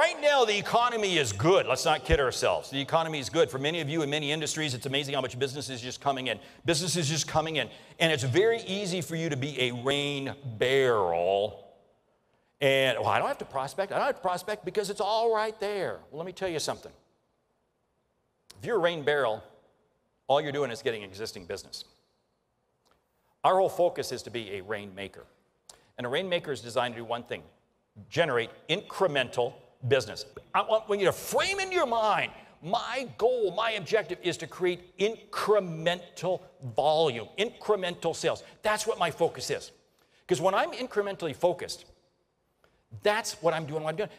Right now, the economy is good. Let's not kid ourselves. The economy is good. For many of you in many industries, it's amazing how much business is just coming in. Business is just coming in. And it's very easy for you to be a rain barrel. And, well, I don't have to prospect. I don't have to prospect because it's all right there. Well, let me tell you something. If you're a rain barrel, all you're doing is getting existing business. Our whole focus is to be a rainmaker. And a rainmaker is designed to do one thing generate incremental business. I want you to frame in your mind my goal, my objective is to create incremental volume, incremental sales. That's what my focus is. Because when I'm incrementally focused, that's what I'm doing. What I'm doing.